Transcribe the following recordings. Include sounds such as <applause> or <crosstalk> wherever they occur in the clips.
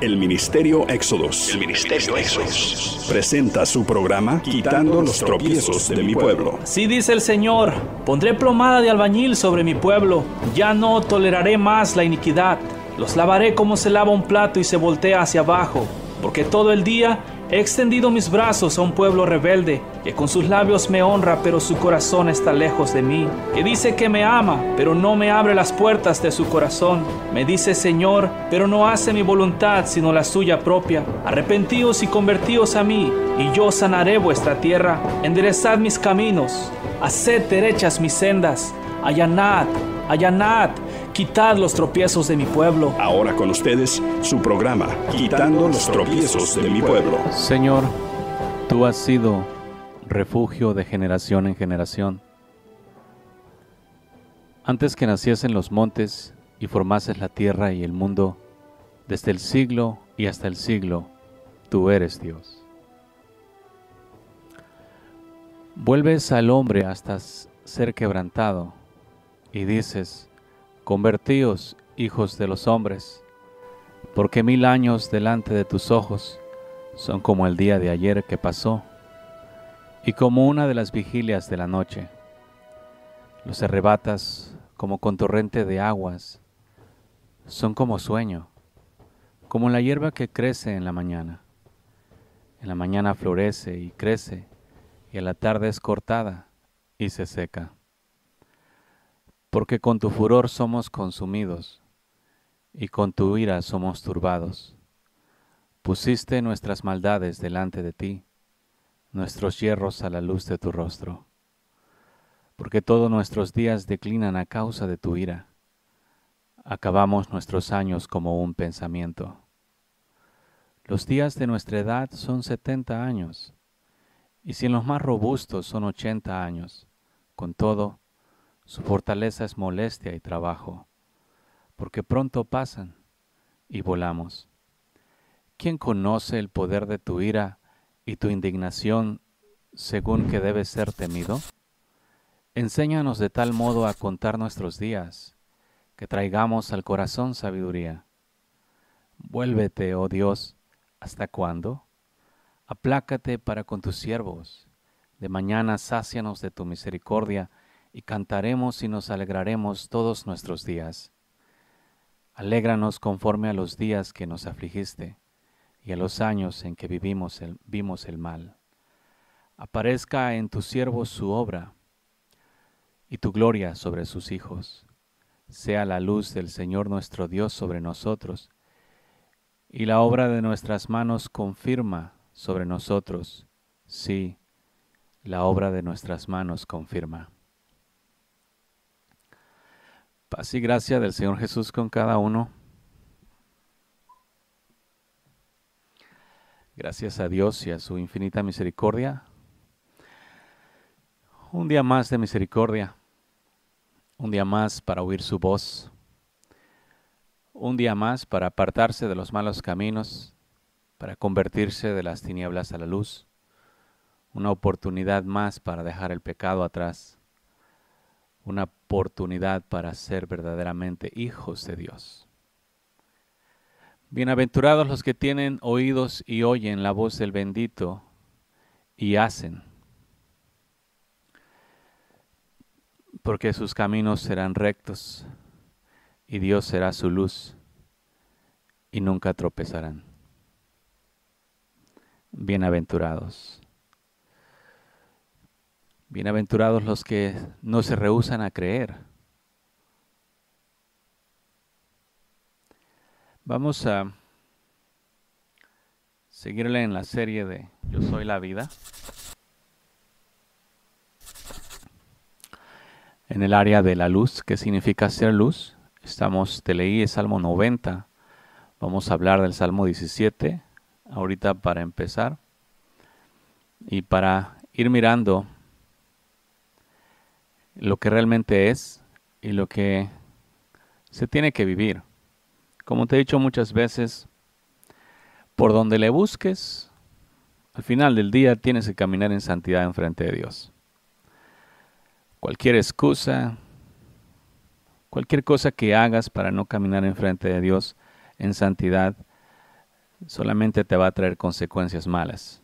El Ministerio Éxodos. El Ministerio Éxodos. Presenta su programa Quitando los tropiezos de mi pueblo. Sí dice el Señor, pondré plomada de albañil sobre mi pueblo, ya no toleraré más la iniquidad. Los lavaré como se lava un plato y se voltea hacia abajo, porque todo el día He extendido mis brazos a un pueblo rebelde, que con sus labios me honra, pero su corazón está lejos de mí, que dice que me ama, pero no me abre las puertas de su corazón. Me dice Señor, pero no hace mi voluntad, sino la suya propia. Arrepentíos y convertíos a mí, y yo sanaré vuestra tierra. Enderezad mis caminos, haced derechas mis sendas, allanad, allanad Quitad los tropiezos de mi pueblo. Ahora con ustedes su programa, Quitando los tropiezos de mi pueblo. Señor, tú has sido refugio de generación en generación. Antes que naciesen los montes y formases la tierra y el mundo, desde el siglo y hasta el siglo, tú eres Dios. Vuelves al hombre hasta ser quebrantado y dices, Convertíos, hijos de los hombres, porque mil años delante de tus ojos son como el día de ayer que pasó, y como una de las vigilias de la noche. Los arrebatas como con torrente de aguas, son como sueño, como la hierba que crece en la mañana. En la mañana florece y crece, y a la tarde es cortada y se seca porque con tu furor somos consumidos y con tu ira somos turbados. Pusiste nuestras maldades delante de ti, nuestros hierros a la luz de tu rostro, porque todos nuestros días declinan a causa de tu ira. Acabamos nuestros años como un pensamiento. Los días de nuestra edad son setenta años, y si en los más robustos son ochenta años, con todo, su fortaleza es molestia y trabajo, porque pronto pasan y volamos. ¿Quién conoce el poder de tu ira y tu indignación según que debe ser temido? Enséñanos de tal modo a contar nuestros días, que traigamos al corazón sabiduría. Vuélvete, oh Dios, ¿hasta cuándo? Aplácate para con tus siervos. De mañana sácianos de tu misericordia y cantaremos y nos alegraremos todos nuestros días. Alégranos conforme a los días que nos afligiste y a los años en que vivimos el, vimos el mal. Aparezca en tu siervo su obra y tu gloria sobre sus hijos. Sea la luz del Señor nuestro Dios sobre nosotros y la obra de nuestras manos confirma sobre nosotros. Sí, la obra de nuestras manos confirma. Paz y gracia del Señor Jesús con cada uno. Gracias a Dios y a su infinita misericordia. Un día más de misericordia. Un día más para oír su voz. Un día más para apartarse de los malos caminos, para convertirse de las tinieblas a la luz. Una oportunidad más para dejar el pecado atrás una oportunidad para ser verdaderamente hijos de Dios. Bienaventurados los que tienen oídos y oyen la voz del bendito y hacen, porque sus caminos serán rectos y Dios será su luz y nunca tropezarán. Bienaventurados. Bienaventurados los que no se rehusan a creer. Vamos a seguirle en la serie de Yo soy la vida. En el área de la luz, ¿qué significa ser luz? Estamos, te leí el Salmo 90. Vamos a hablar del Salmo 17 ahorita para empezar. Y para ir mirando lo que realmente es y lo que se tiene que vivir. Como te he dicho muchas veces, por donde le busques, al final del día tienes que caminar en santidad en frente de Dios. Cualquier excusa, cualquier cosa que hagas para no caminar en frente de Dios en santidad, solamente te va a traer consecuencias malas.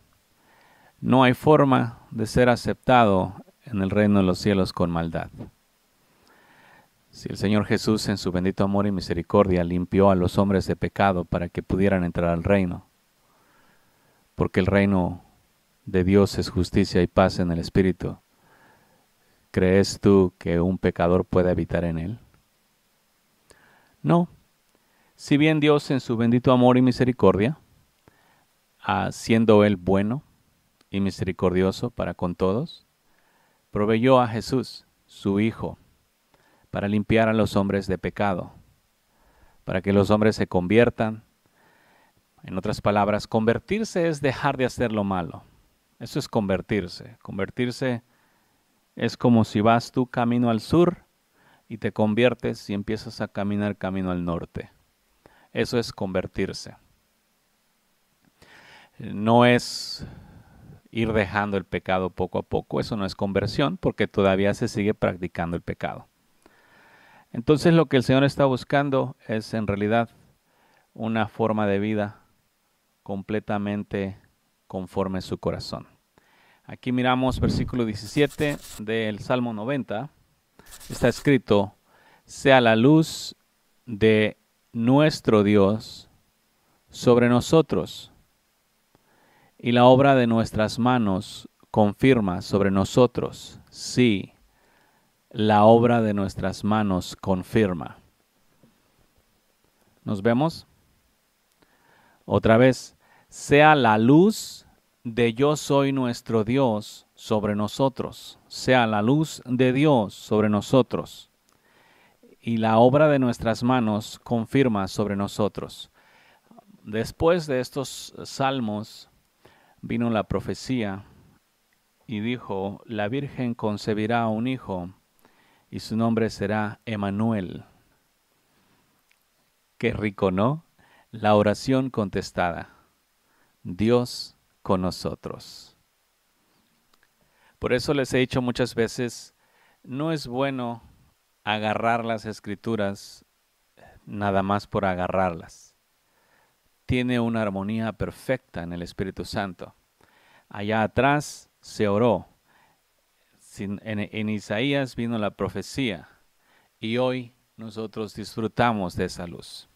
No hay forma de ser aceptado en el reino de los cielos con maldad. Si el Señor Jesús en su bendito amor y misericordia limpió a los hombres de pecado para que pudieran entrar al reino, porque el reino de Dios es justicia y paz en el Espíritu, ¿crees tú que un pecador puede habitar en él? No. Si bien Dios en su bendito amor y misericordia, siendo Él bueno y misericordioso para con todos, proveyó a Jesús, su Hijo, para limpiar a los hombres de pecado, para que los hombres se conviertan. En otras palabras, convertirse es dejar de hacer lo malo. Eso es convertirse. Convertirse es como si vas tú camino al sur y te conviertes y empiezas a caminar camino al norte. Eso es convertirse. No es ir dejando el pecado poco a poco, eso no es conversión porque todavía se sigue practicando el pecado. Entonces lo que el Señor está buscando es en realidad una forma de vida completamente conforme a su corazón. Aquí miramos versículo 17 del Salmo 90. Está escrito, sea la luz de nuestro Dios sobre nosotros y la obra de nuestras manos confirma sobre nosotros. Sí, la obra de nuestras manos confirma. ¿Nos vemos? Otra vez, sea la luz de yo soy nuestro Dios sobre nosotros, sea la luz de Dios sobre nosotros, y la obra de nuestras manos confirma sobre nosotros. Después de estos salmos vino la profecía y dijo, la Virgen concebirá un hijo y su nombre será Emanuel. Qué rico, ¿no? La oración contestada. Dios con nosotros. Por eso les he dicho muchas veces, no es bueno agarrar las escrituras nada más por agarrarlas. Tiene una armonía perfecta en el Espíritu Santo. Allá atrás se oró en, Isaías vino la profecía y hoy nosotros disfrutamos de esa luz.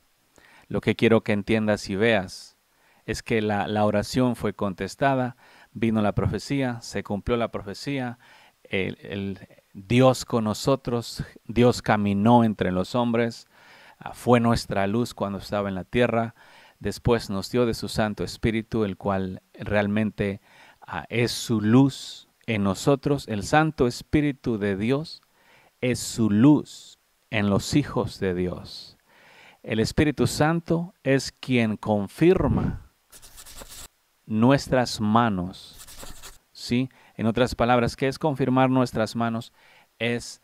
Lo que quiero que entiendas y veas es que la, oración fue contestada, vino la profecía, se cumplió la profecía, el, Dios con nosotros, Dios caminó entre los hombres, ah, fue nuestra luz cuando estaba en la tierra, después nos dio de su Santo Espíritu, el cual realmente ah, es su luz en nosotros, el Santo Espíritu de Dios es su luz en los hijos de Dios. El Espíritu Santo es quien confirma nuestras manos. ¿Sí? En otras palabras, ¿qué es confirmar nuestras manos? Es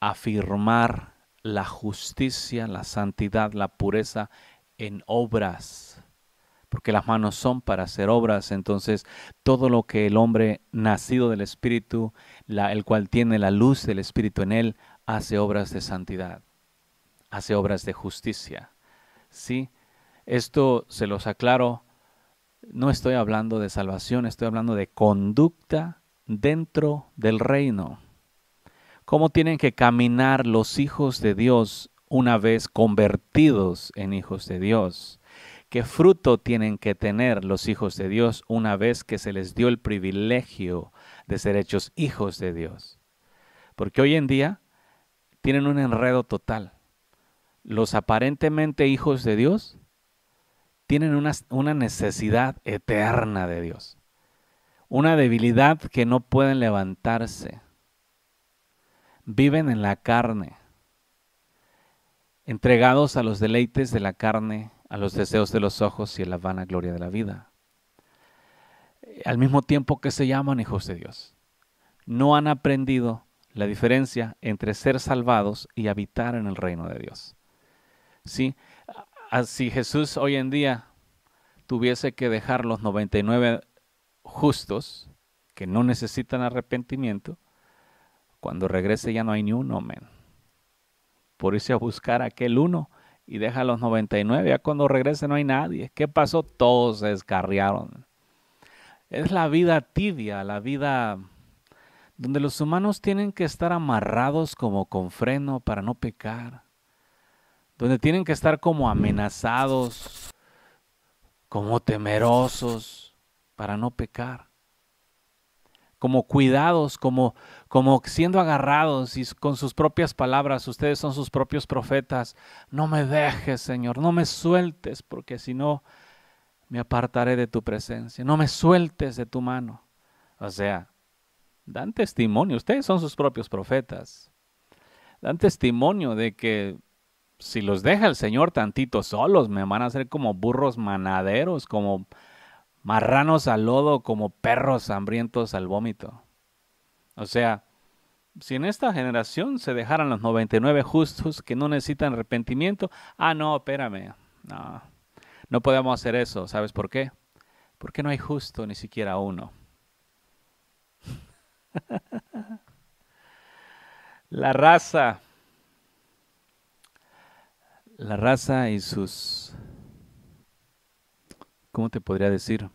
afirmar la justicia, la santidad, la pureza en obras porque las manos son para hacer obras. Entonces, todo lo que el hombre nacido del Espíritu, el cual tiene la luz del Espíritu en él, hace obras de santidad, hace obras de justicia. ¿Sí? Esto se los aclaro. No estoy hablando de salvación, estoy hablando de conducta dentro del reino. ¿Cómo tienen que caminar los hijos de Dios una vez convertidos en hijos de Dios? ¿Qué fruto tienen que tener los hijos de Dios una vez que se les dio el privilegio de ser hechos hijos de Dios? Porque hoy en día tienen un enredo total. Los aparentemente hijos de Dios tienen una, una necesidad eterna de Dios, una debilidad que no pueden levantarse. Viven en la carne, entregados a los deleites de la carne a los deseos de los ojos y a la vana gloria de la vida. Al mismo tiempo que se llaman hijos de Dios, no han aprendido la diferencia entre ser salvados y habitar en el reino de Dios. ¿Sí? Si Jesús hoy en día tuviese que dejar los 99 justos que no necesitan arrepentimiento, cuando regrese ya no hay ni uno. Por irse a buscar aquel uno y deja a los 99. Ya cuando regrese no hay nadie. ¿Qué pasó? Todos se descarriaron. Es la vida tibia, la vida donde los humanos tienen que estar amarrados como con freno para no pecar, donde tienen que estar como amenazados, como temerosos para no pecar, como cuidados, como, como siendo agarrados y con sus propias palabras, ustedes son sus propios profetas, no me dejes, Señor, no me sueltes, porque si no, me apartaré de tu presencia, no me sueltes de tu mano. O sea, dan testimonio, ustedes son sus propios profetas, dan testimonio de que si los deja el Señor tantito solos, me van a hacer como burros manaderos, como marranos al lodo, como perros hambrientos al vómito. O sea, si en esta generación se dejaran los 99 justos que no necesitan arrepentimiento, ah, no, espérame, no, no podemos hacer eso. ¿Sabes por qué? Porque no hay justo ni siquiera uno. <laughs> La raza, la raza y sus, ¿cómo te podría decir?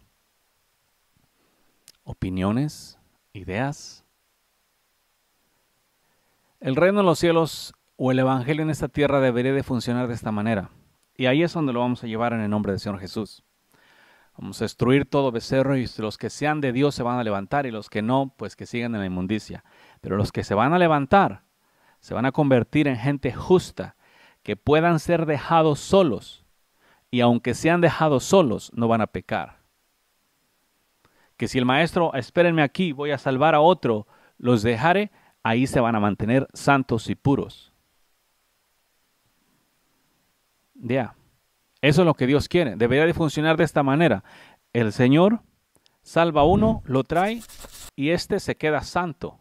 Opiniones, ideas. El reino de los cielos o el evangelio en esta tierra debería de funcionar de esta manera. Y ahí es donde lo vamos a llevar en el nombre del Señor Jesús. Vamos a destruir todo becerro y los que sean de Dios se van a levantar y los que no, pues que sigan en la inmundicia. Pero los que se van a levantar se van a convertir en gente justa, que puedan ser dejados solos y aunque sean dejados solos, no van a pecar. Que si el maestro, espérenme aquí, voy a salvar a otro, los dejaré, ahí se van a mantener santos y puros. Ya. Eso es lo que Dios quiere. Debería de funcionar de esta manera. El Señor salva a uno, lo trae y éste se queda santo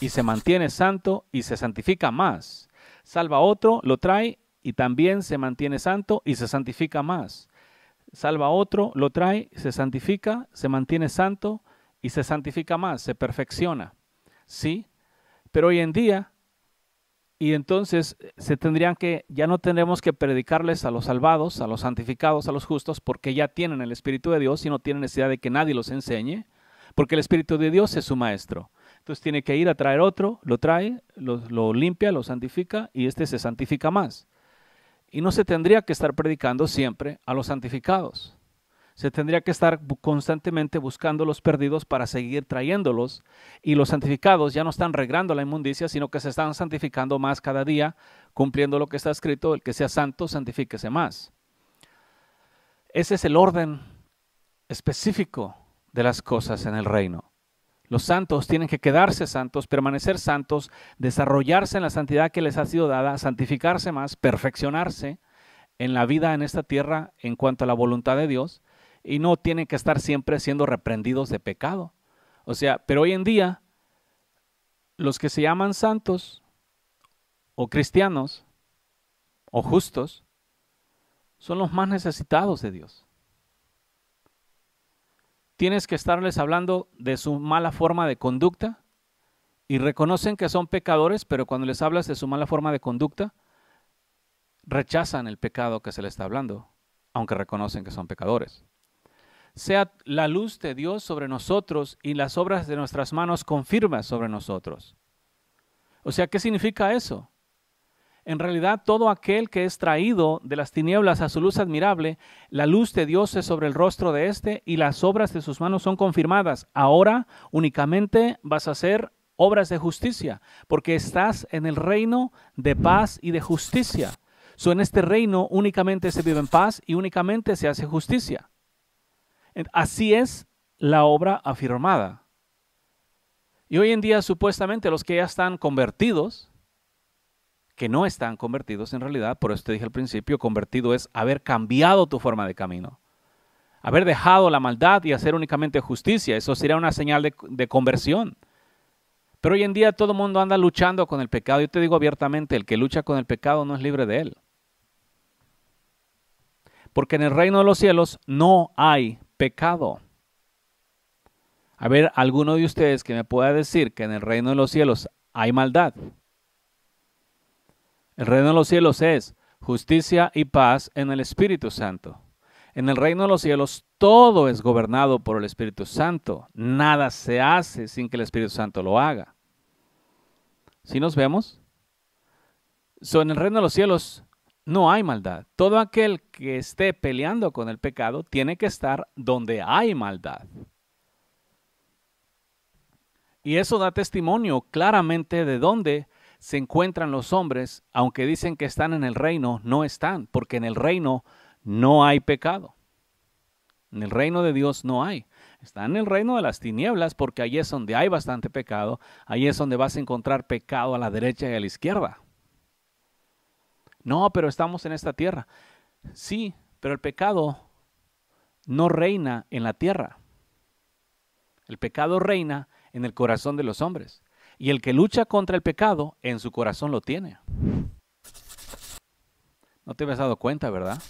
y se mantiene santo y se santifica más. Salva a otro, lo trae y también se mantiene santo y se santifica más. Salva a otro, lo trae, se santifica, se mantiene santo y se santifica más, se perfecciona. Sí, pero hoy en día y entonces se tendrían que, ya no tendremos que predicarles a los salvados, a los santificados, a los justos, porque ya tienen el Espíritu de Dios y no tienen necesidad de que nadie los enseñe, porque el Espíritu de Dios es su maestro. Entonces tiene que ir a traer otro, lo trae, lo, lo limpia, lo santifica y este se santifica más. Y no se tendría que estar predicando siempre a los santificados se tendría que estar constantemente buscando los perdidos para seguir trayéndolos. Y los santificados ya no están regrando la inmundicia, sino que se están santificando más cada día, cumpliendo lo que está escrito, el que sea santo, santifíquese más. Ese es el orden específico de las cosas en el reino. Los santos tienen que quedarse santos, permanecer santos, desarrollarse en la santidad que les ha sido dada, santificarse más, perfeccionarse en la vida en esta tierra en cuanto a la voluntad de Dios y no tienen que estar siempre siendo reprendidos de pecado. O sea, pero hoy en día los que se llaman santos o cristianos o justos son los más necesitados de Dios. Tienes que estarles hablando de su mala forma de conducta y reconocen que son pecadores, pero cuando les hablas de su mala forma de conducta, rechazan el pecado que se les está hablando, aunque reconocen que son pecadores sea la luz de Dios sobre nosotros y las obras de nuestras manos confirmas sobre nosotros. O sea, ¿qué significa eso? En realidad, todo aquel que es traído de las tinieblas a su luz admirable, la luz de Dios es sobre el rostro de éste y las obras de sus manos son confirmadas. Ahora únicamente vas a hacer obras de justicia, porque estás en el reino de paz y de justicia. So, en este reino únicamente se vive en paz y únicamente se hace justicia. Así es la obra afirmada. Y hoy en día supuestamente los que ya están convertidos, que no están convertidos en realidad, por eso te dije al principio, convertido es haber cambiado tu forma de camino, haber dejado la maldad y hacer únicamente justicia, eso sería una señal de, de conversión. Pero hoy en día todo el mundo anda luchando con el pecado. Yo te digo abiertamente, el que lucha con el pecado no es libre de él. Porque en el reino de los cielos no hay pecado. A ver, alguno de ustedes que me pueda decir que en el reino de los cielos hay maldad. El reino de los cielos es justicia y paz en el Espíritu Santo. En el reino de los cielos todo es gobernado por el Espíritu Santo. Nada se hace sin que el Espíritu Santo lo haga. ¿Sí nos vemos? en el reino de los cielos no hay maldad. Todo aquel que esté peleando con el pecado tiene que estar donde hay maldad. Y eso da testimonio claramente de dónde se encuentran los hombres, aunque dicen que están en el reino, no están, porque en el reino no hay pecado. En el reino de Dios no hay. Están en el reino de las tinieblas porque ahí es donde hay bastante pecado, ahí es donde vas a encontrar pecado a la derecha y a la izquierda. No, pero estamos en esta tierra. Sí, pero el pecado no reina en la tierra. El pecado reina en el corazón de los hombres. Y el que lucha contra el pecado, en su corazón lo tiene. No te habías dado cuenta, ¿verdad?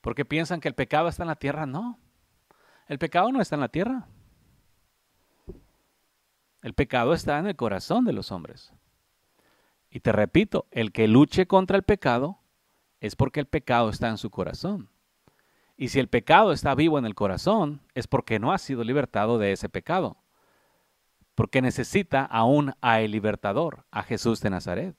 Porque piensan que el pecado está en la tierra. No, el pecado no está en la tierra. El pecado está en el corazón de los hombres. Y te repito, el que luche contra el pecado es porque el pecado está en su corazón. Y si el pecado está vivo en el corazón, es porque no ha sido libertado de ese pecado porque necesita aún a el libertador, a Jesús de Nazaret.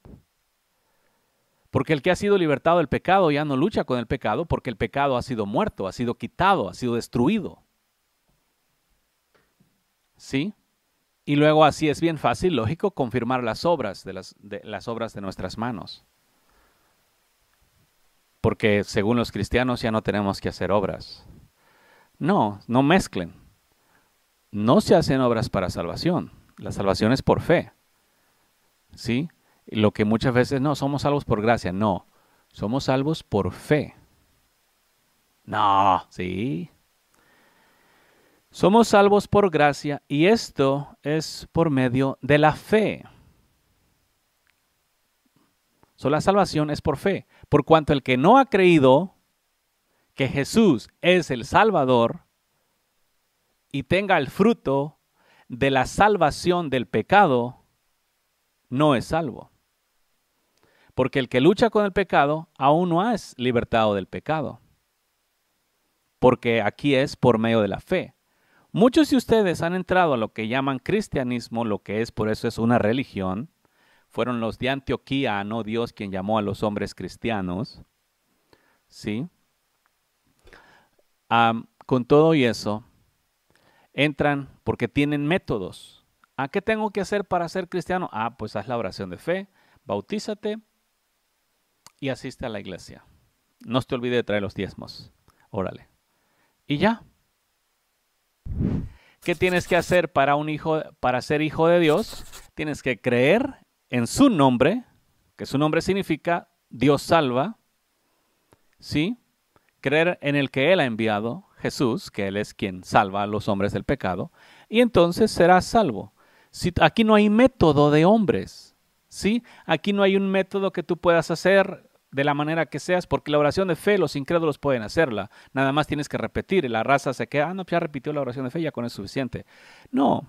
Porque el que ha sido libertado del pecado ya no lucha con el pecado porque el pecado ha sido muerto, ha sido quitado, ha sido destruido. ¿Sí? Y luego así es bien fácil, lógico, confirmar las obras de las, obras de nuestras manos. Porque según los cristianos ya no tenemos que hacer obras. No, no mezclen no se hacen obras para salvación. La salvación es por fe. ¿Sí? Lo que muchas veces no, somos salvos por gracia. No, somos salvos por fe. No, sí. Somos salvos por gracia y esto es por medio de la fe. So, la salvación es por fe. Por cuanto el que no ha creído que Jesús es el Salvador, y tenga el fruto de la salvación del pecado, no es salvo. Porque el que lucha con el pecado aún no es libertado del pecado. Porque aquí es por medio de la fe. Muchos de ustedes han entrado a lo que llaman cristianismo, lo que es por eso es una religión. Fueron los de Antioquía, no Dios quien llamó a los hombres cristianos. ¿Sí? con todo y eso, entran porque tienen métodos. ¿A qué tengo que hacer para ser cristiano? Ah, pues haz la oración de fe, bautízate y asiste a la iglesia. No te olvide de traer los diezmos. Órale. Y ya. ¿Qué tienes que hacer para un hijo para ser hijo de Dios? Tienes que creer en su nombre, que su nombre significa Dios salva. ¿Sí? Creer en el que él ha enviado, Jesús, que Él es quien salva a los hombres del pecado, y entonces serás salvo. Si, aquí no hay método de hombres, ¿sí? Aquí no hay un método que tú puedas hacer de la manera que seas, porque la oración de fe los incrédulos pueden hacerla. Nada más tienes que repetir la raza se queda, ah, no, ya repitió la oración de fe, ya con eso es suficiente. No.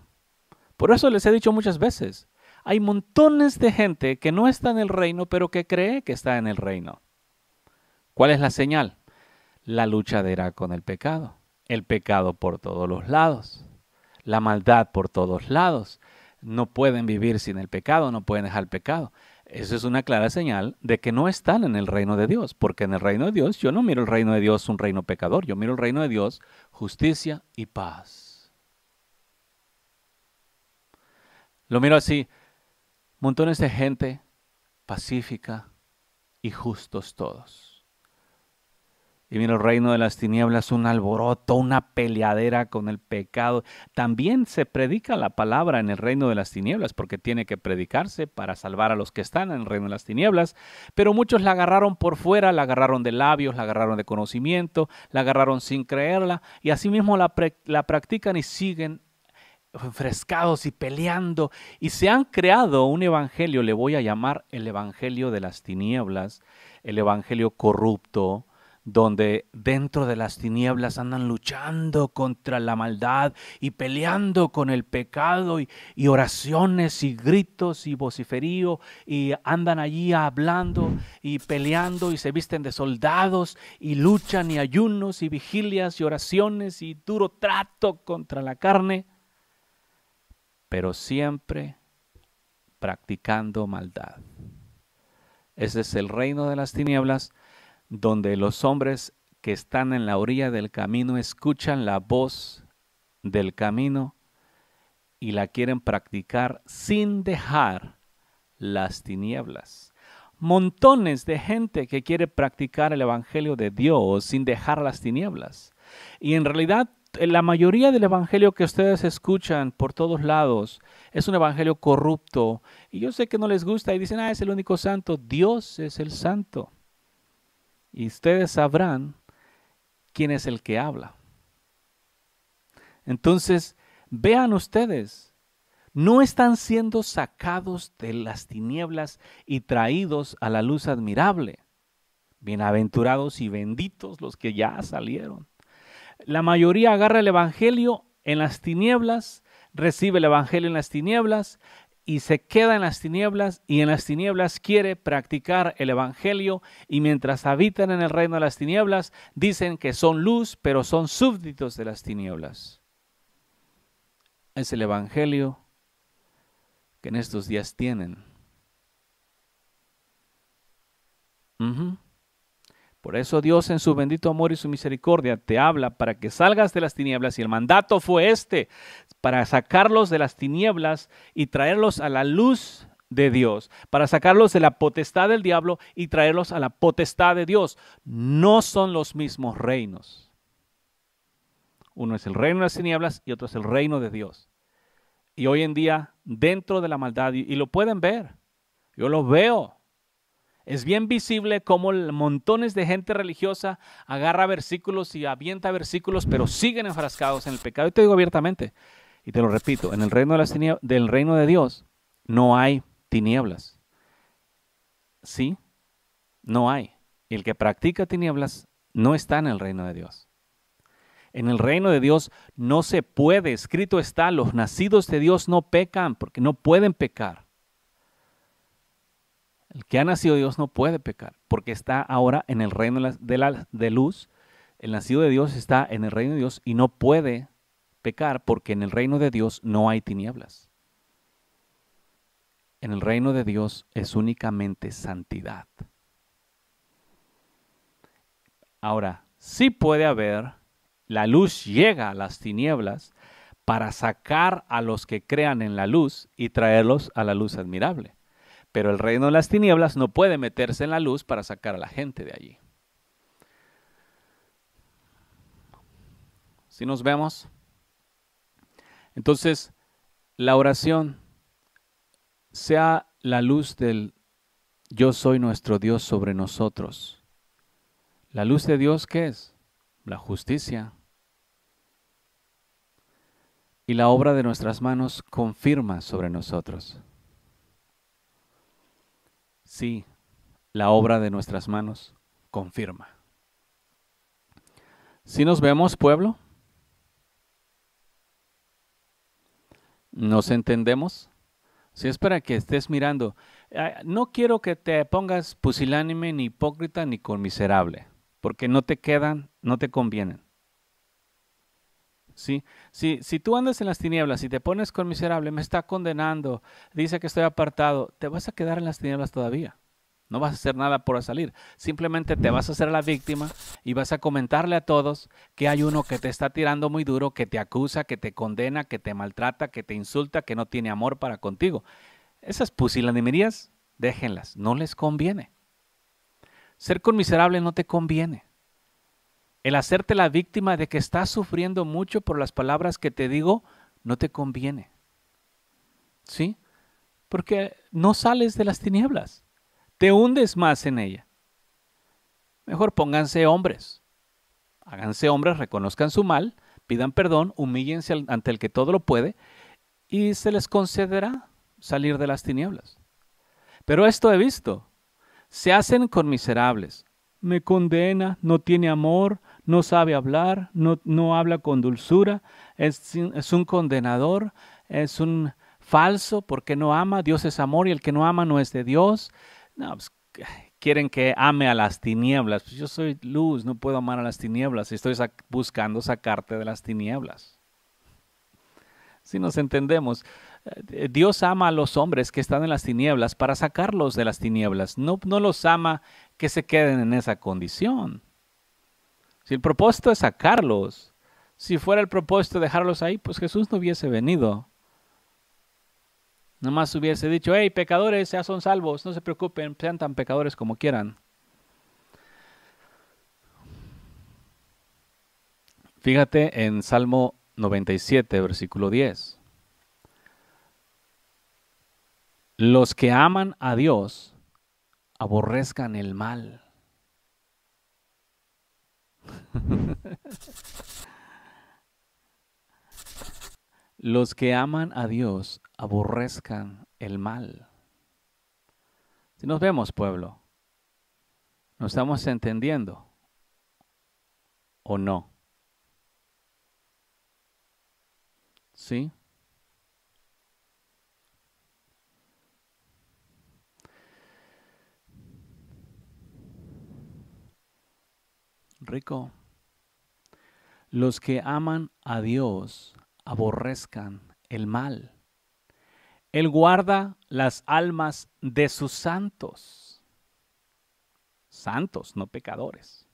Por eso les he dicho muchas veces, hay montones de gente que no está en el reino, pero que cree que está en el reino. ¿Cuál es la señal? la luchadera con el pecado. El pecado por todos los lados. La maldad por todos lados. No pueden vivir sin el pecado, no pueden dejar el pecado. Eso es una clara señal de que no están en el reino de Dios, porque en el reino de Dios yo no miro el reino de Dios un reino pecador, yo miro el reino de Dios justicia y paz. Lo miro así, montones de gente pacífica y justos todos. Y viene el reino de las tinieblas, un alboroto, una peleadera con el pecado. También se predica la palabra en el reino de las tinieblas, porque tiene que predicarse para salvar a los que están en el reino de las tinieblas. Pero muchos la agarraron por fuera, la agarraron de labios, la agarraron de conocimiento, la agarraron sin creerla, y asimismo la, la practican y siguen enfrescados y peleando. Y se han creado un evangelio, le voy a llamar el evangelio de las tinieblas, el evangelio corrupto donde dentro de las tinieblas andan luchando contra la maldad y peleando con el pecado y, oraciones y gritos y vociferío y andan allí hablando y peleando y se visten de soldados y luchan y ayunos y vigilias y oraciones y duro trato contra la carne, pero siempre practicando maldad. Ese es el reino de las tinieblas donde los hombres que están en la orilla del camino escuchan la voz del camino y la quieren practicar sin dejar las tinieblas. Montones de gente que quiere practicar el Evangelio de Dios sin dejar las tinieblas. Y en realidad la mayoría del Evangelio que ustedes escuchan por todos lados es un Evangelio corrupto. Y yo sé que no les gusta y dicen, ah, es el único santo. Dios es el santo y ustedes sabrán quién es el que habla. Entonces, vean ustedes, no están siendo sacados de las tinieblas y traídos a la luz admirable. Bienaventurados y benditos los que ya salieron. La mayoría agarra el Evangelio en las tinieblas, recibe el Evangelio en las tinieblas y se queda en las tinieblas y en las tinieblas quiere practicar el Evangelio y mientras habitan en el reino de las tinieblas dicen que son luz pero son súbditos de las tinieblas. Es el Evangelio que en estos días tienen. Por eso Dios en su bendito amor y su misericordia te habla para que salgas de las tinieblas y el mandato fue este, para sacarlos de las tinieblas y traerlos a la luz de Dios, para sacarlos de la potestad del diablo y traerlos a la potestad de Dios. No son los mismos reinos. Uno es el reino de las tinieblas y otro es el reino de Dios. Y hoy en día, dentro de la maldad, y, lo pueden ver, yo lo veo, es bien visible cómo montones de gente religiosa agarra versículos y avienta versículos, pero siguen enfrascados en el pecado. Y te digo abiertamente, y te lo repito, en el reino de del reino de Dios no hay tinieblas. ¿Sí? No hay. El que practica tinieblas no está en el reino de Dios. En el reino de Dios no se puede, escrito está, los nacidos de Dios no pecan porque no pueden pecar. El que ha nacido de Dios no puede pecar, porque está ahora en el reino de, la, de luz. El nacido de Dios está en el reino de Dios y no puede pecar porque en el reino de Dios no hay tinieblas. En el reino de Dios es únicamente santidad. Ahora, sí puede haber, la luz llega a las tinieblas para sacar a los que crean en la luz y traerlos a la luz admirable. Pero el reino de las tinieblas no puede meterse en la luz para sacar a la gente de allí. Si nos vemos, entonces la oración sea la luz del yo soy nuestro Dios sobre nosotros. La luz de Dios, ¿qué es? La justicia. Y la obra de nuestras manos confirma sobre nosotros. Sí, la obra de nuestras manos confirma. Si nos vemos, pueblo, ¿nos entendemos? Si es para que estés mirando, ah, no quiero que te pongas pusilánime, ni hipócrita, ni con miserable, porque no te quedan, no te convienen. ¿Sí? Si, si tú andas en las tinieblas y te pones con miserable, me está condenando, dice que estoy apartado, te vas a quedar en las tinieblas todavía. No vas a hacer nada por salir. Simplemente te vas a hacer la víctima y vas a comentarle a todos que hay uno que te está tirando muy duro, que te acusa, que te condena, que te maltrata, que te insulta, que no tiene amor para contigo. Esas pusilanimerías, déjenlas, no les conviene. Ser con miserable no te conviene el hacerte la víctima de que estás sufriendo mucho por las palabras que te digo, no te conviene. ¿Sí? Porque no sales de las tinieblas, te hundes más en ella. Mejor pónganse hombres. Háganse hombres, reconozcan su mal, pidan perdón, humíllense ante el que todo lo puede y se les concederá salir de las tinieblas. Pero esto he visto. Se hacen con miserables, me condena, no tiene amor, no sabe hablar, no, no habla con dulzura, es, es un condenador, es un falso porque no ama, Dios es amor y el que no ama no es de Dios. No, pues, quieren que ame a las tinieblas. Pues yo soy luz, no puedo amar a las tinieblas. Estoy buscando sacarte de las tinieblas. Si nos entendemos, Dios ama a los hombres que están en las tinieblas para sacarlos de las tinieblas. No, no los ama que se queden en esa condición. Si el propósito es sacarlos, si fuera el propósito dejarlos ahí, pues Jesús no hubiese venido. Nomás hubiese dicho, hey, pecadores, ya son salvos, no se preocupen, sean tan pecadores como quieran. Fíjate en Salmo 97, versículo 10. Los que aman a Dios aborrezcan el mal. <laughs> Los que aman a Dios aborrezcan el mal. Si nos vemos, pueblo, ¿nos estamos entendiendo o no? ¿Sí? Rico. Los que aman a Dios aborrezcan el mal. Él guarda las almas de sus santos. Santos, no pecadores.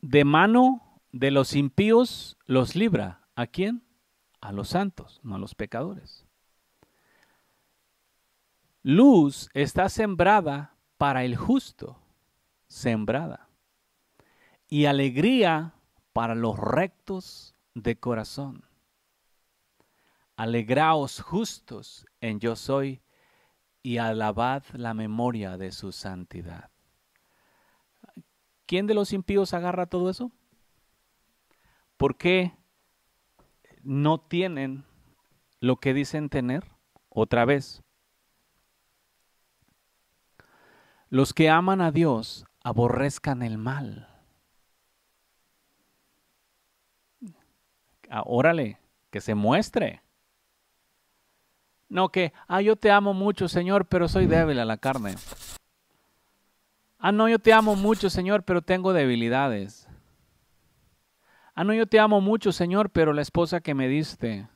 De mano de los impíos los libra. ¿A quién? A los santos, no a los pecadores. Luz está sembrada para el justo, sembrada. Y alegría para los rectos de corazón. Alegraos justos en yo soy y alabad la memoria de su santidad. ¿Quién de los impíos agarra todo eso? ¿Por qué no tienen lo que dicen tener? Otra vez. Los que aman a Dios aborrezcan el mal. Ah, órale, que se muestre. No que, ah, yo te amo mucho, Señor, pero soy débil a la carne. Ah, no, yo te amo mucho, Señor, pero tengo debilidades. Ah, no, yo te amo mucho, Señor, pero la esposa que me diste,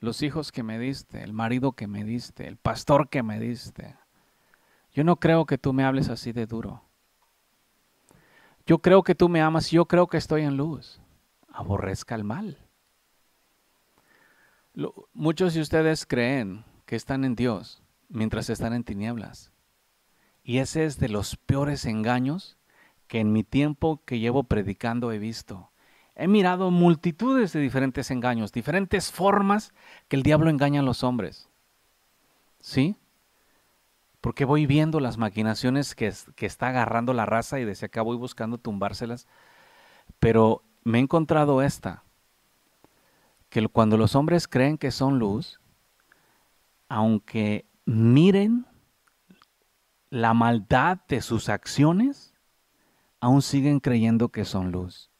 los hijos que me diste, el marido que me diste, el pastor que me diste. Yo no creo que tú me hables así de duro. Yo creo que tú me amas y yo creo que estoy en luz. Aborrezca el mal. muchos de ustedes creen que están en Dios mientras están en tinieblas. Y ese es de los peores engaños que en mi tiempo que llevo predicando he visto. He mirado multitudes de diferentes engaños, diferentes formas que el diablo engaña a los hombres. ¿Sí? Porque voy viendo las maquinaciones que, está agarrando la raza y desde acá voy buscando tumbárselas. Pero me he encontrado esta, que cuando los hombres creen que son luz, aunque miren la maldad de sus acciones, aún siguen creyendo que son luz.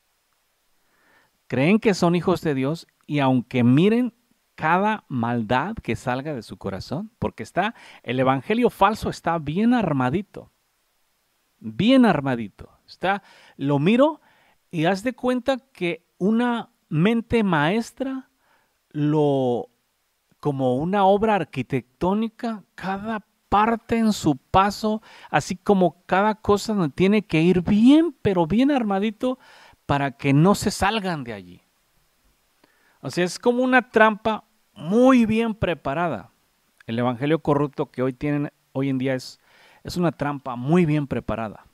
Creen que son hijos de Dios y aunque miren cada maldad que salga de su corazón, porque está el evangelio falso está bien armadito. Bien armadito. Está lo miro y haz de cuenta que una mente maestra lo como una obra arquitectónica, cada parte en su paso, así como cada cosa tiene que ir bien, pero bien armadito para que no se salgan de allí. O sea, es como una trampa muy bien preparada. El evangelio corrupto que hoy tienen hoy en día es, es una trampa muy bien preparada.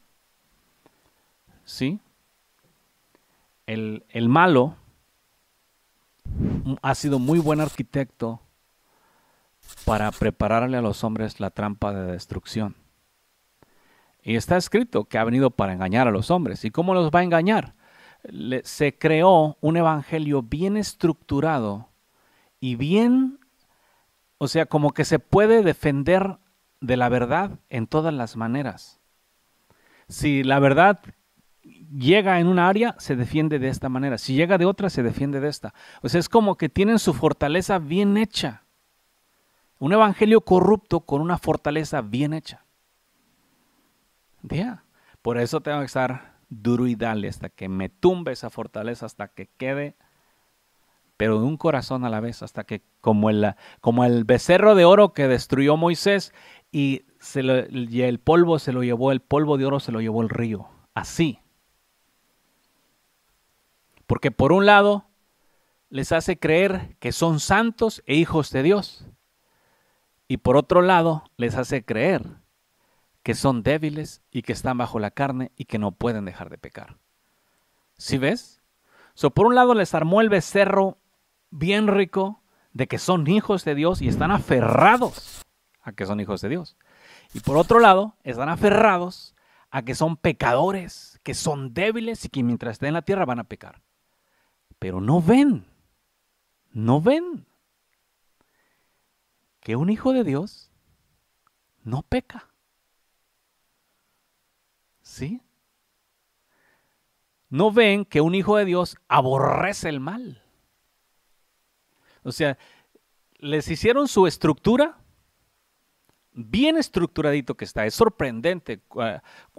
¿Sí? El, el malo ha sido muy buen arquitecto para prepararle a los hombres la trampa de destrucción. Y está escrito que ha venido para engañar a los hombres. ¿Y cómo los va a engañar? Se creó un evangelio bien estructurado y bien, o sea, como que se puede defender de la verdad en todas las maneras. si la verdad llega en una área, se defiende de esta manera. Si llega de otra, se defiende de esta. O sea, es como que tienen su fortaleza bien hecha. Un evangelio corrupto con una fortaleza bien hecha. Por eso tengo que estar duro y dale hasta que me tumbe esa fortaleza, hasta que quede, pero de un corazón a la vez, hasta que como el, como el becerro de oro que destruyó Moisés y, el polvo se lo llevó, el polvo de oro se lo llevó el río. Así. Porque por un lado les hace creer que son santos e hijos de Dios. Y por otro lado les hace creer que son débiles y que están bajo la carne y que no pueden dejar de pecar. ¿Sí ves? So, por un lado les armó el becerro bien rico de que son hijos de Dios y están aferrados a que son hijos de Dios. Y por otro lado, están aferrados a que son pecadores, que son débiles y que mientras estén en la tierra van a pecar. Pero no ven, no ven que un hijo de Dios no peca. ¿Sí? No ven que un hijo de Dios aborrece el mal. O sea, les hicieron su estructura bien estructuradito que está. Es sorprendente.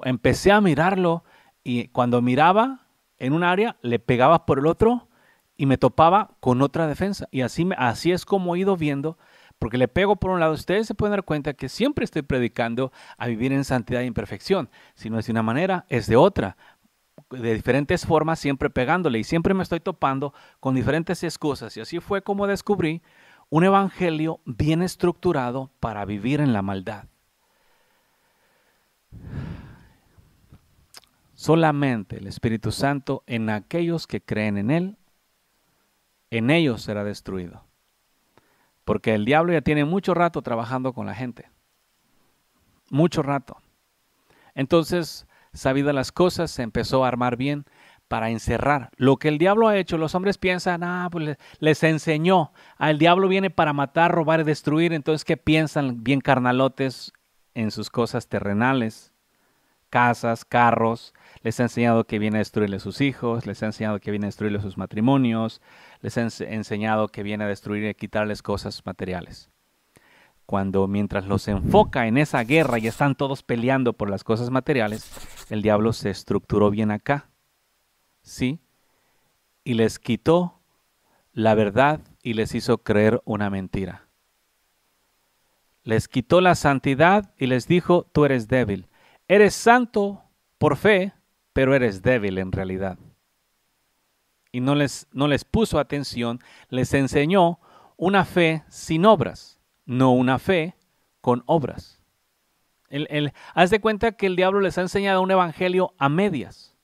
Empecé a mirarlo y cuando miraba en un área, le pegaba por el otro y me topaba con otra defensa. Y así, así es como he ido viendo porque le pego por un lado, ustedes se pueden dar cuenta que siempre estoy predicando a vivir en santidad e imperfección. Si no es de una manera, es de otra. De diferentes formas, siempre pegándole. Y siempre me estoy topando con diferentes excusas. Y así fue como descubrí un evangelio bien estructurado para vivir en la maldad. Solamente el Espíritu Santo en aquellos que creen en Él, en ellos será destruido. Porque el diablo ya tiene mucho rato trabajando con la gente. Mucho rato. Entonces, sabidas las cosas, se empezó a armar bien para encerrar. Lo que el diablo ha hecho, los hombres piensan, ah, pues les enseñó. Ah, el diablo viene para matar, robar y destruir. Entonces, ¿qué piensan? Bien carnalotes en sus cosas terrenales, casas, carros. Les ha enseñado que viene a destruirle sus hijos, les ha enseñado que viene a destruirle sus matrimonios, les he enseñado que viene a destruir y quitarles cosas materiales. Cuando mientras los enfoca en esa guerra y están todos peleando por las cosas materiales, el diablo se estructuró bien acá. ¿Sí? Y les quitó la verdad y les hizo creer una mentira. Les quitó la santidad y les dijo, tú eres débil. Eres santo por fe, pero eres débil en realidad y no les, no les puso atención, les enseñó una fe sin obras, no una fe con obras. El, haz de cuenta que el diablo les ha enseñado un evangelio a medias.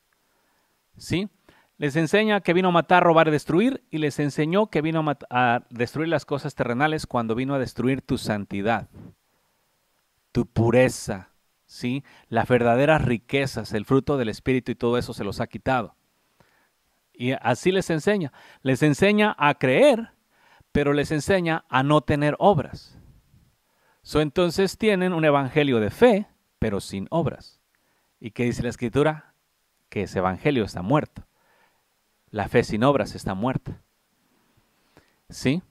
¿Sí? Les enseña que vino a matar, robar destruir, y les enseñó que vino a, a destruir las cosas terrenales cuando vino a destruir tu santidad, tu pureza, ¿sí? Las verdaderas riquezas, el fruto del Espíritu y todo eso se los ha quitado. Y así les enseña. Les enseña a creer, pero les enseña a no tener obras. So, entonces tienen un evangelio de fe, pero sin obras. ¿Y qué dice la escritura? Que ese evangelio está muerto. La fe sin obras está muerta. ¿Sí?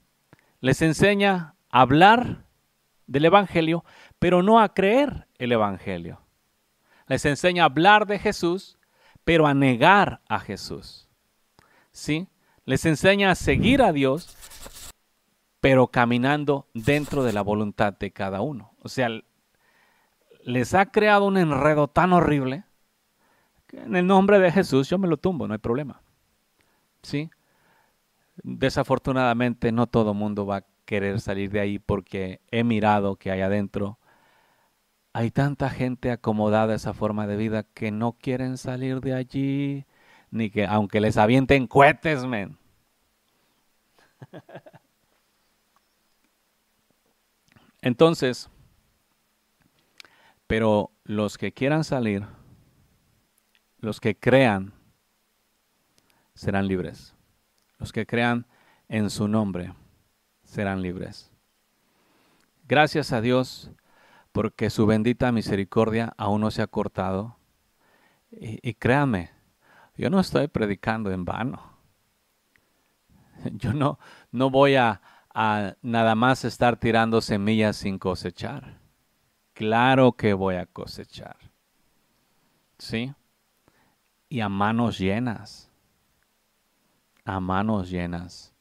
Les enseña a hablar del evangelio, pero no a creer el evangelio. Les enseña a hablar de Jesús, pero a negar a Jesús. ¿sí? Les enseña a seguir a Dios, pero caminando dentro de la voluntad de cada uno. O sea, les ha creado un enredo tan horrible que en el nombre de Jesús yo me lo tumbo, no hay problema. ¿Sí? Desafortunadamente no todo mundo va a querer salir de ahí porque he mirado que hay adentro hay tanta gente acomodada a esa forma de vida que no quieren salir de allí ni que aunque les avienten cohetes, men. Entonces, pero los que quieran salir, los que crean, serán libres. Los que crean en su nombre serán libres. Gracias a Dios porque su bendita misericordia aún no se ha cortado Y, y créanme, yo no estoy predicando en vano. Yo no, no voy a nada más estar tirando semillas sin cosechar. Claro que voy a cosechar. ¿Sí? Y a manos llenas. A manos llenas.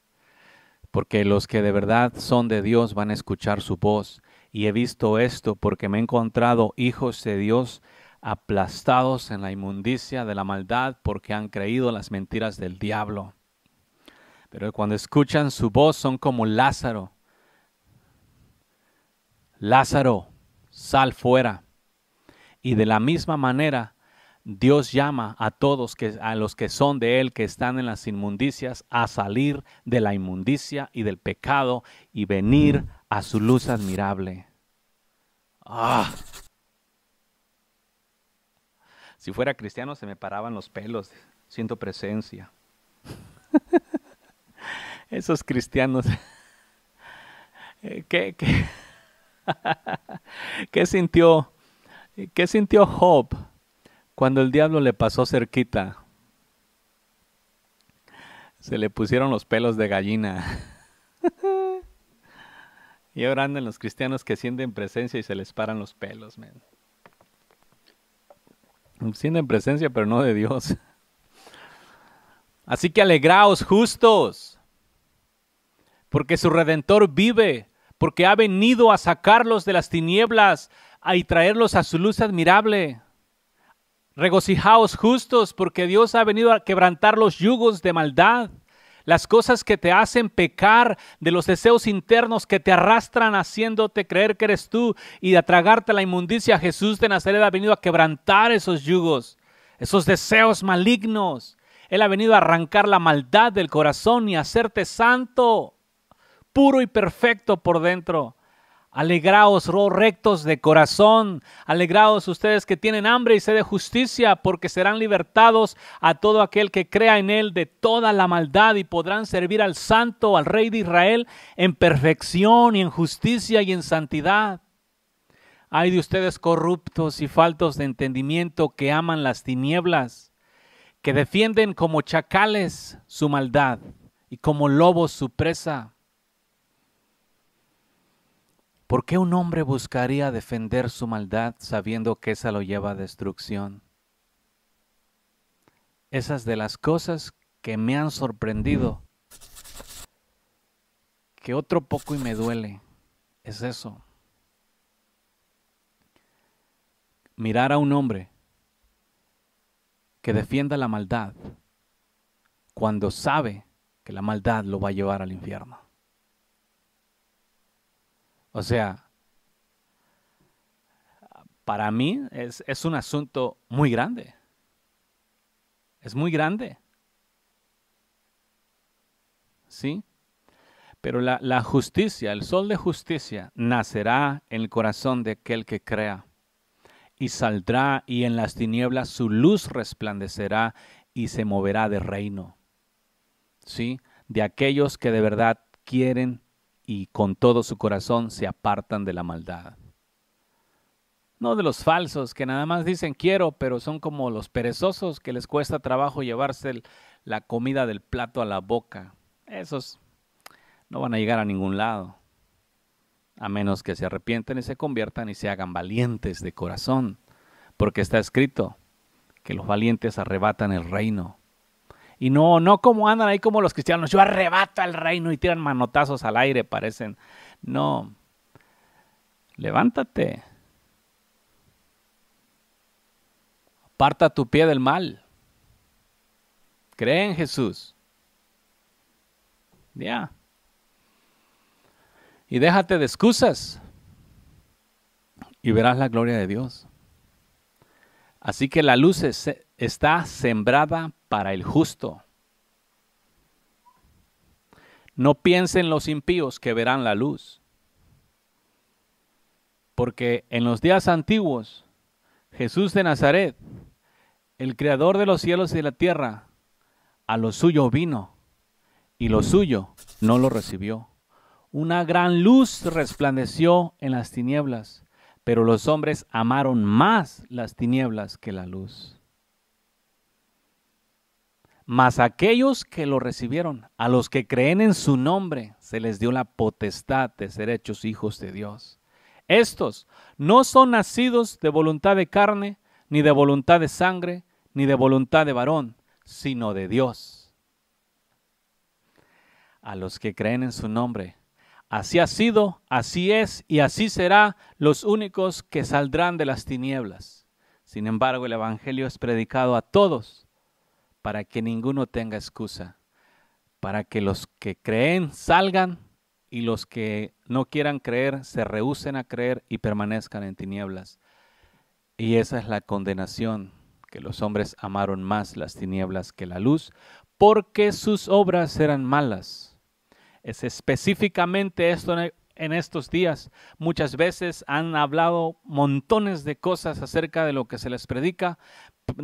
Porque los que de verdad son de Dios van a escuchar su voz. Y he visto esto porque me he encontrado hijos de Dios aplastados en la inmundicia de la maldad porque han creído las mentiras del diablo. Pero cuando escuchan su voz son como Lázaro. Lázaro, sal fuera. Y de la misma manera, Dios llama a todos a los que son de Él, que están en las inmundicias, a salir de la inmundicia y del pecado y venir a su luz admirable. Ah. Si fuera cristiano se me paraban los pelos, siento presencia. <laughs> Esos cristianos, <laughs> ¿qué, qué, <laughs> qué sintió? ¿Qué sintió Job cuando el diablo le pasó cerquita? Se le pusieron los pelos de gallina. Y ahora andan los cristianos que sienten presencia y se les paran los pelos, man. Sienten presencia, pero no de Dios. Así que alegraos justos, porque su redentor vive, porque ha venido a sacarlos de las tinieblas y traerlos a su luz admirable. Regocijaos justos, porque Dios ha venido a quebrantar los yugos de maldad, las cosas que te hacen pecar, de los deseos internos que te arrastran haciéndote creer que eres tú y a tragarte la inmundicia. Jesús de Nazaret ha venido a quebrantar esos yugos, esos deseos malignos. Él ha venido a arrancar la maldad del corazón y hacerte santo, puro y perfecto por dentro. Alegraos, oh rectos de corazón. Alegraos ustedes que tienen hambre y sed de justicia, porque serán libertados a todo aquel que crea en él de toda la maldad y podrán servir al Santo, al Rey de Israel, en perfección y en justicia y en santidad. Hay de ustedes corruptos y faltos de entendimiento que aman las tinieblas, que defienden como chacales su maldad y como lobos su presa. ¿Por qué un hombre buscaría defender su maldad sabiendo que esa lo lleva a destrucción? Esas de las cosas que me han sorprendido, que otro poco y me duele, es eso. Mirar a un hombre que defienda la maldad cuando sabe que la maldad lo va a llevar al infierno. O sea, para mí es, es, un asunto muy grande. Es muy grande. ¿Sí? Pero la, la, justicia, el sol de justicia, nacerá en el corazón de aquel que crea. Y saldrá y en las tinieblas su luz resplandecerá y se moverá de reino. ¿Sí? De aquellos que de verdad quieren y con todo su corazón se apartan de la maldad. No de los falsos que nada más dicen quiero, pero son como los perezosos que les cuesta trabajo llevarse la comida del plato a la boca. Esos no van a llegar a ningún lado, a menos que se arrepientan y se conviertan y se hagan valientes de corazón, porque está escrito que los valientes arrebatan el reino. Y no, no como andan ahí como los cristianos, yo arrebato al reino y tiran manotazos al aire, parecen. No. Levántate. Aparta tu pie del mal. Cree en Jesús. Ya. Y déjate de excusas. Y verás la gloria de Dios. Así que la luz está sembrada para el justo. No piensen los impíos que verán la luz. Porque en los días antiguos, Jesús de Nazaret, el creador de los cielos y de la tierra, a lo suyo vino, y lo suyo no lo recibió. Una gran luz resplandeció en las tinieblas, pero los hombres amaron más las tinieblas que la luz. Mas aquellos que lo recibieron, a los que creen en su nombre, se les dio la potestad de ser hechos hijos de Dios. Estos no son nacidos de voluntad de carne, ni de voluntad de sangre, ni de voluntad de varón, sino de Dios. A los que creen en su nombre, así ha sido, así es y así será los únicos que saldrán de las tinieblas. Sin embargo, el Evangelio es predicado a todos para que ninguno tenga excusa, para que los que creen salgan y los que no quieran creer se rehúsen a creer y permanezcan en tinieblas. Y esa es la condenación, que los hombres amaron más las tinieblas que la luz, porque sus obras eran malas. Es específicamente esto en estos días. Muchas veces han hablado montones de cosas acerca de lo que se les predica,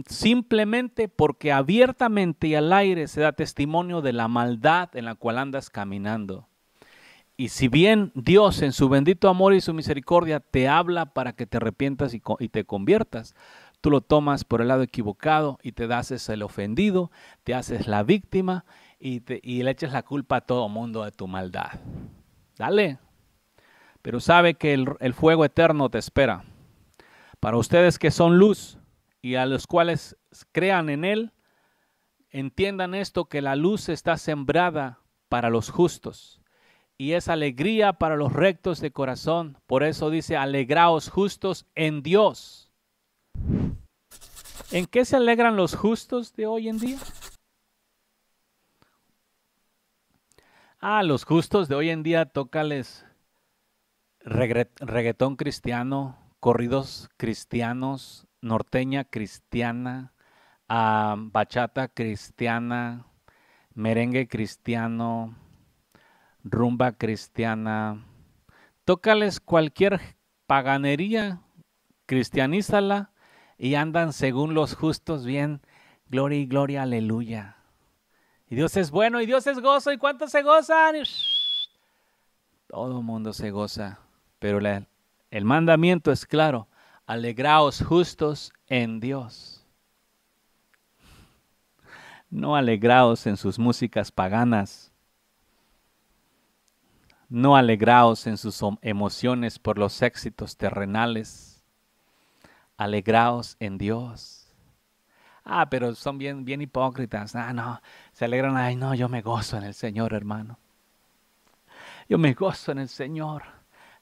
simplemente porque abiertamente y al aire se da testimonio de la maldad en la cual andas caminando. Y si bien Dios en su bendito amor y su misericordia te habla para que te arrepientas y, te conviertas, tú lo tomas por el lado equivocado y te haces el ofendido, te haces la víctima y, le echas la culpa a todo mundo de tu maldad. Dale. Pero sabe que el fuego eterno te espera. Para ustedes que son luz, y a los cuales crean en Él, entiendan esto, que la luz está sembrada para los justos y es alegría para los rectos de corazón. Por eso dice, alegraos justos en Dios. ¿En qué se alegran los justos de hoy en día? Ah, los justos de hoy en día tócales reggaetón cristiano, corridos cristianos, norteña cristiana, bachata cristiana, merengue cristiano, rumba cristiana. Tócales cualquier paganería, cristianízala y andan según los justos bien. Gloria y gloria, aleluya. Y Dios es bueno y Dios es gozo. ¿Y cuántos se gozan? Todo mundo se goza. Pero el mandamiento es claro alegraos justos en Dios. No alegraos en sus músicas paganas. No alegraos en sus emociones por los éxitos terrenales. Alegraos en Dios. Ah, pero son bien, bien hipócritas. Ah, no, se alegran. Ay, no, yo me gozo en el Señor, hermano. Yo me gozo en el Señor.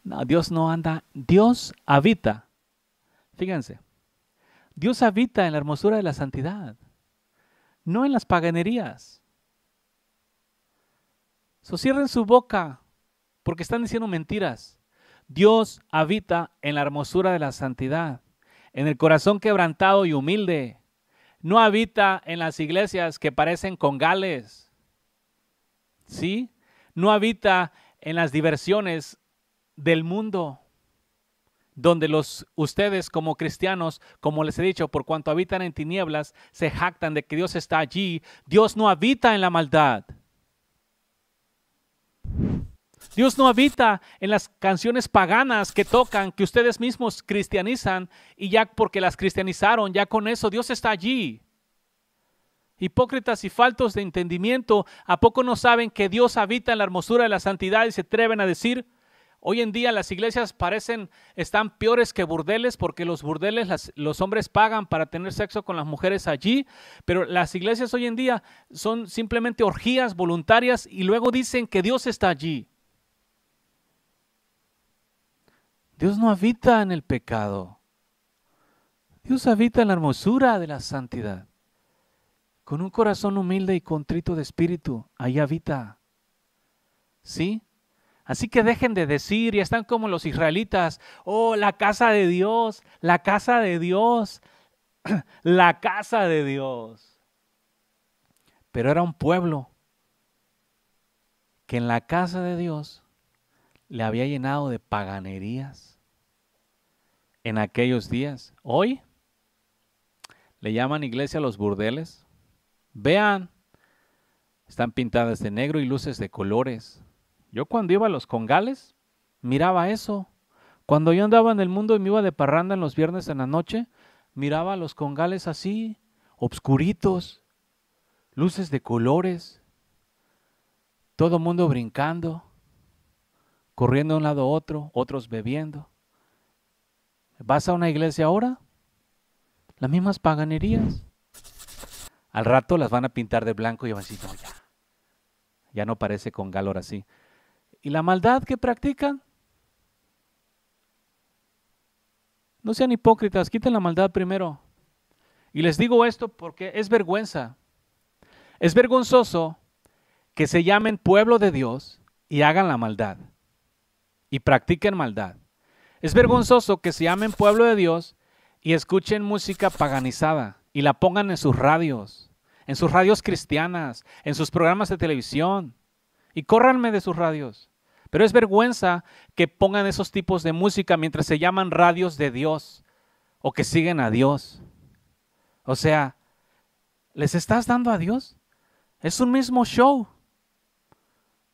No, Dios no anda. Dios habita Fíjense, Dios habita en la hermosura de la santidad, no en las paganerías. So, cierren su boca porque están diciendo mentiras. Dios habita en la hermosura de la santidad, en el corazón quebrantado y humilde. No habita en las iglesias que parecen congales. ¿Sí? No habita en las diversiones del mundo donde los ustedes como cristianos, como les he dicho, por cuanto habitan en tinieblas, se jactan de que Dios está allí. Dios no habita en la maldad. Dios no habita en las canciones paganas que tocan, que ustedes mismos cristianizan y ya porque las cristianizaron, ya con eso Dios está allí. Hipócritas y faltos de entendimiento, ¿a poco no saben que Dios habita en la hermosura de la santidad y se atreven a decir, Hoy en día las iglesias parecen, están peores que burdeles porque los burdeles los hombres pagan para tener sexo con las mujeres allí, pero las iglesias hoy en día son simplemente orgías voluntarias y luego dicen que Dios está allí. Dios no habita en el pecado. Dios habita en la hermosura de la santidad. Con un corazón humilde y contrito de espíritu, ahí habita. ¿Sí? Así que dejen de decir, y están como los israelitas, oh, la casa de Dios, la casa de Dios, <clears throat> la casa de Dios. Pero era un pueblo que en la casa de Dios le había llenado de paganerías en aquellos días. Hoy le llaman iglesia a los burdeles. Vean, están pintadas de negro y luces de colores. Yo cuando iba a los congales, miraba eso. Cuando yo andaba en el mundo y me iba de parranda en los viernes en la noche, miraba a los congales así, obscuritos, luces de colores, todo mundo brincando, corriendo de un lado a otro, otros bebiendo. ¿Vas a una iglesia ahora? Las mismas paganerías. Al rato las van a pintar de blanco y van a decir, no, ya, ya no parece con galor así. ¿Y la maldad que practican? No sean hipócritas, quiten la maldad primero. Y les digo esto porque es vergüenza. Es vergonzoso que se llamen pueblo de Dios y hagan la maldad y practiquen maldad. Es vergonzoso que se llamen pueblo de Dios y escuchen música paganizada y la pongan en sus radios, en sus radios cristianas, en sus programas de televisión. Y córranme de sus radios. Pero es vergüenza que pongan esos tipos de música mientras se llaman radios de Dios o que siguen a Dios. O sea, ¿les estás dando a Dios? Es un mismo show.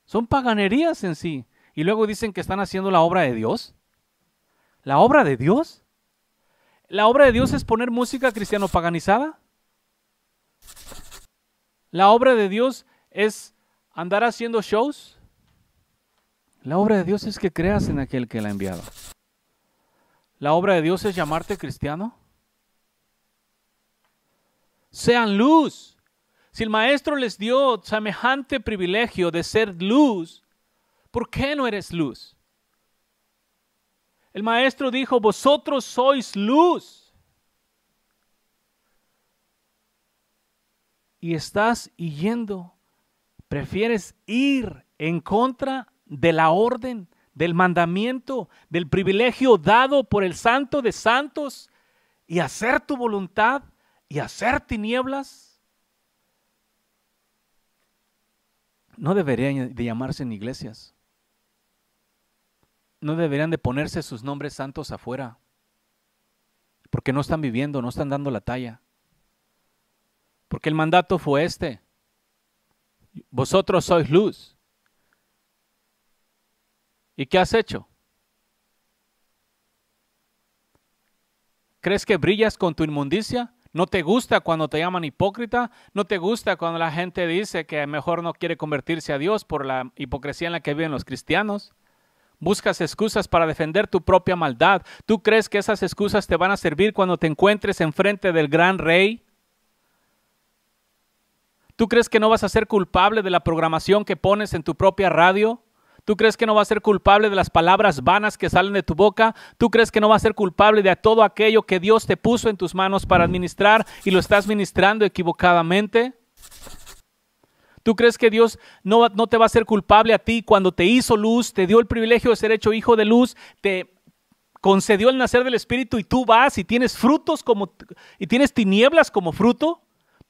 Son paganerías en sí. Y luego dicen que están haciendo la obra de Dios. ¿La obra de Dios? ¿La obra de Dios es poner música cristiano paganizada? ¿La obra de Dios es andar haciendo shows? La obra de Dios es que creas en aquel que la ha enviado. ¿La obra de Dios es llamarte cristiano? sean luz. Si el maestro les dio semejante privilegio de ser luz, ¿por qué no eres luz? El maestro dijo, vosotros sois luz. Y estás yendo, prefieres ir en contra de la orden, del mandamiento, del privilegio dado por el santo de santos y hacer tu voluntad y hacer tinieblas, no deberían de llamarse en iglesias. No deberían de ponerse sus nombres santos afuera. Porque no están viviendo, no están dando la talla. Porque el mandato fue este. Vosotros sois luz. ¿Y qué has hecho? ¿Crees que brillas con tu inmundicia? ¿No te gusta cuando te llaman hipócrita? ¿No te gusta cuando la gente dice que mejor no quiere convertirse a Dios por la hipocresía en la que viven los cristianos? Buscas excusas para defender tu propia maldad. ¿Tú crees que esas excusas te van a servir cuando te encuentres enfrente del gran rey? ¿Tú crees que no vas a ser culpable de la programación que pones en tu propia radio? ¿Tú crees que no va a ser culpable de las palabras vanas que salen de tu boca? ¿Tú crees que no va a ser culpable de todo aquello que Dios te puso en tus manos para administrar y lo estás ministrando equivocadamente? ¿Tú crees que Dios no, no te va a ser culpable a ti cuando te hizo luz, te dio el privilegio de ser hecho hijo de luz, te concedió el nacer del Espíritu y tú vas y tienes frutos como y tienes tinieblas como fruto?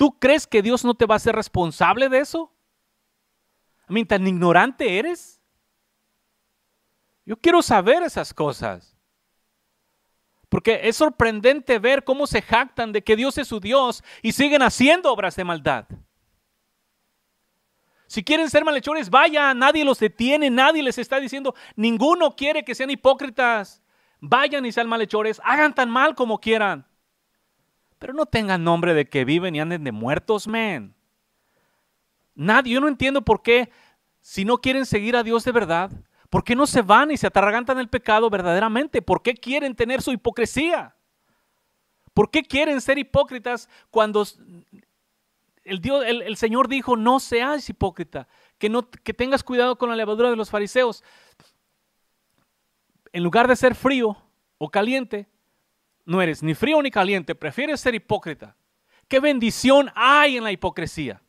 ¿Tú crees que Dios no te va a ser responsable de eso? ¿A mí tan ignorante eres? Yo quiero saber esas cosas. Porque es sorprendente ver cómo se jactan de que Dios es su Dios y siguen haciendo obras de maldad. Si quieren ser malhechores, vayan, nadie los detiene, nadie les está diciendo, ninguno quiere que sean hipócritas. Vayan y sean malhechores, hagan tan mal como quieran. Pero no tengan nombre de que viven y anden de muertos, men. Nadie, yo no entiendo por qué, si no quieren seguir a Dios de verdad, ¿Por qué no se van y se atarragantan el pecado verdaderamente? ¿Por qué quieren tener su hipocresía? ¿Por qué quieren ser hipócritas cuando el, Dios, el, Señor dijo, no seas hipócrita, que, no, que tengas cuidado con la levadura de los fariseos? En lugar de ser frío o caliente, no eres ni frío ni caliente, prefieres ser hipócrita. ¿Qué bendición hay en la hipocresía?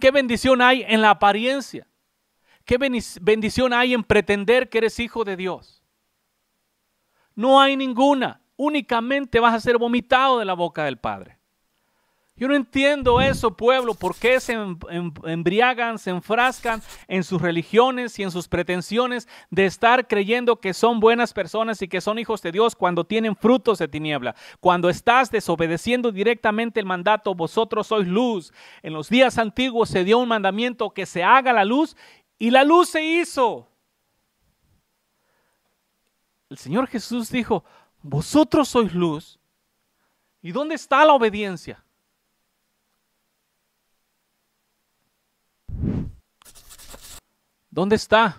¿Qué bendición hay en la apariencia? ¿Qué bendición hay en pretender que eres hijo de Dios? No hay ninguna. Únicamente vas a ser vomitado de la boca del Padre. Yo no entiendo eso, pueblo, por qué se em-, em-, embriagan, se enfrascan en sus religiones y en sus pretensiones de estar creyendo que son buenas personas y que son hijos de Dios cuando tienen frutos de tiniebla. Cuando estás desobedeciendo directamente el mandato, vosotros sois luz. En los días antiguos se dio un mandamiento que se haga la luz y la luz se hizo. El Señor Jesús dijo, vosotros sois luz. ¿Y dónde está la obediencia? ¿Dónde está?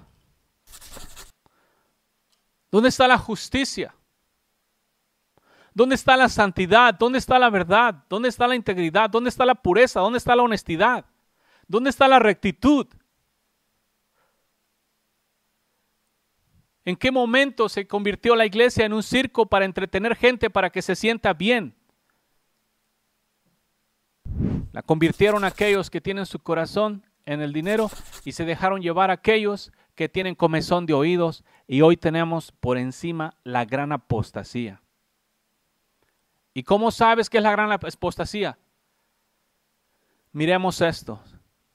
¿Dónde está la justicia? ¿Dónde está la santidad? ¿Dónde está la verdad? ¿Dónde está la integridad? ¿Dónde está la pureza? ¿Dónde está la honestidad? ¿Dónde está la rectitud? ¿En qué momento se convirtió la iglesia en un circo para entretener gente para que se sienta bien? La convirtieron aquellos que tienen su corazón en el dinero y se dejaron llevar aquellos que tienen comezón de oídos y hoy tenemos por encima la gran apostasía. ¿Y cómo sabes que es la gran apostasía? Miremos esto.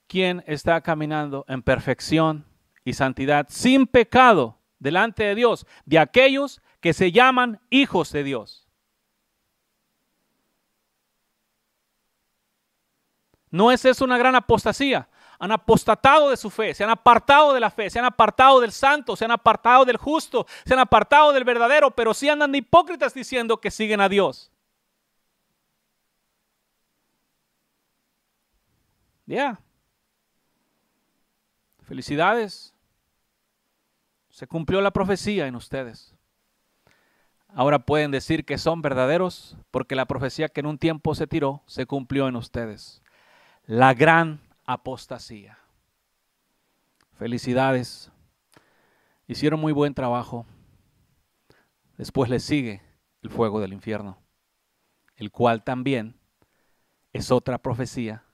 ¿Quién está caminando en perfección y santidad sin pecado delante de Dios? De aquellos que se llaman hijos de Dios. ¿No es eso una gran apostasía? Han apostatado de su fe, se han apartado de la fe, se han apartado del santo, se han apartado del justo, se han apartado del verdadero, pero sí andan de hipócritas diciendo que siguen a Dios. Ya. Felicidades. Se cumplió la profecía en ustedes. Ahora pueden decir que son verdaderos porque la profecía que en un tiempo se tiró se cumplió en ustedes. La gran apostasía. Felicidades. Hicieron muy buen trabajo. Después les sigue el fuego del infierno, el cual también es otra profecía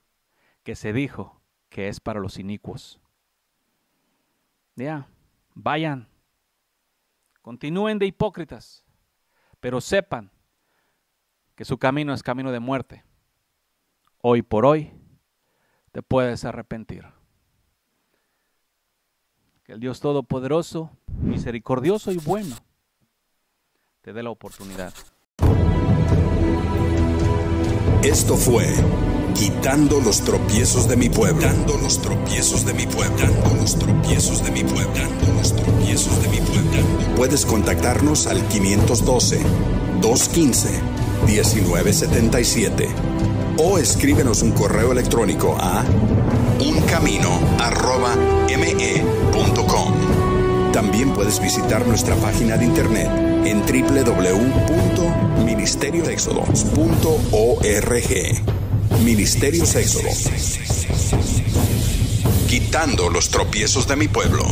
que se dijo que es para los inicuos. Ya, vayan, continúen de hipócritas, pero sepan que su camino es camino de muerte. Hoy por hoy te puedes arrepentir. Que el Dios Todopoderoso, misericordioso y bueno, te dé la oportunidad. Esto fue Quitando los tropiezos de mi pueblo. Quitando los tropiezos de mi pueblo. Quitando los tropiezos de mi pueblo. Quitando los tropiezos de mi pueblo. Puedes contactarnos al 512 215 1977 o escríbenos un correo electrónico a uncamino@me.com. También puedes visitar nuestra página de internet en www.ministeriosexodos.org. Ministerios Éxodo. Quitando los tropiezos de mi pueblo.